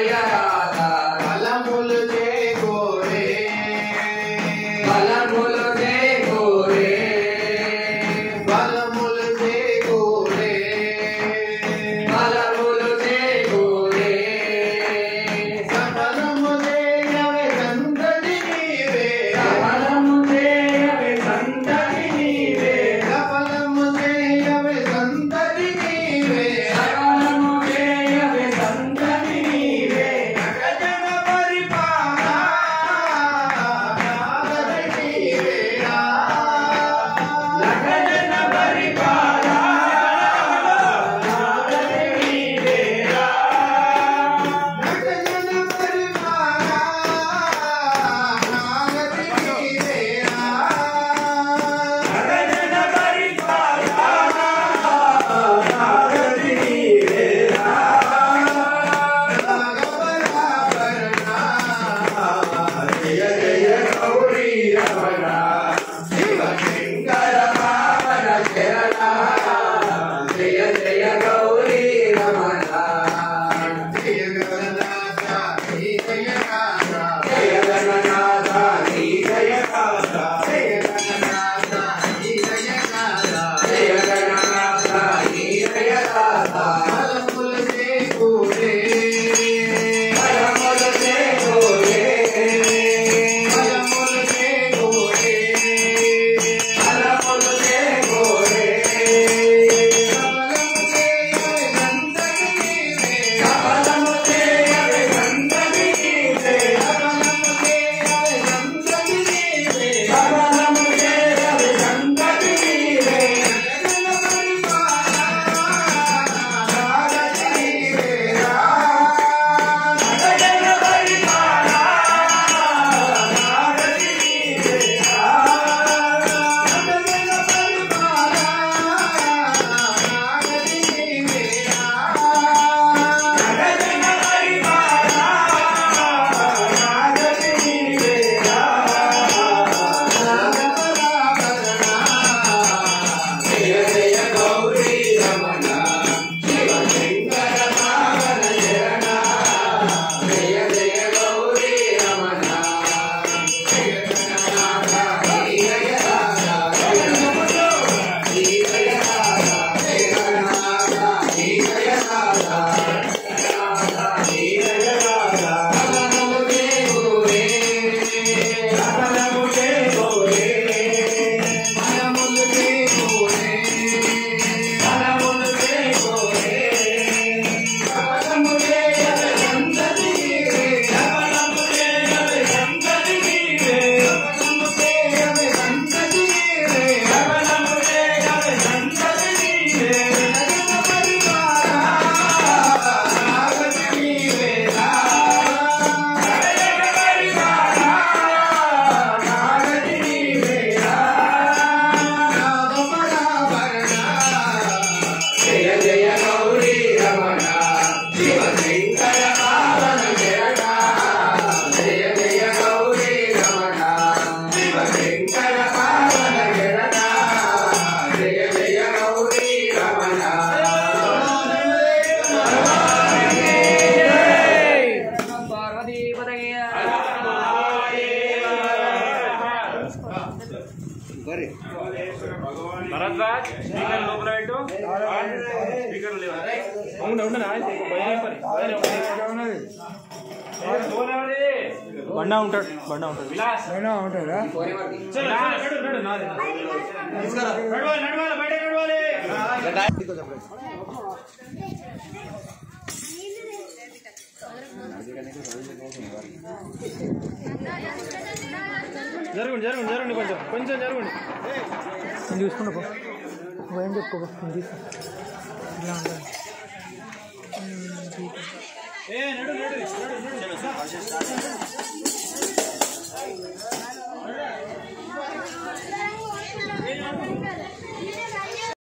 yeah. Bharadwaj speaker లోపల పెట్టు. Speaker లేవు? అవును అవును బండా ఉంటాడు బండా ఉంటాడు. విలాస్. ఉంటాడా? నడవాలి బయట నడవాలి. జరగండి జరగండి జరగండి కొంచెం కొంచెం జరగండి. నేను చూసుకుంటా ఏం చెప్పుకో నేను తీసుకో. ఇలా ఉంటుంది ఏ